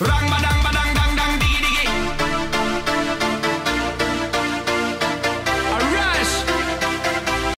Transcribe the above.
Rang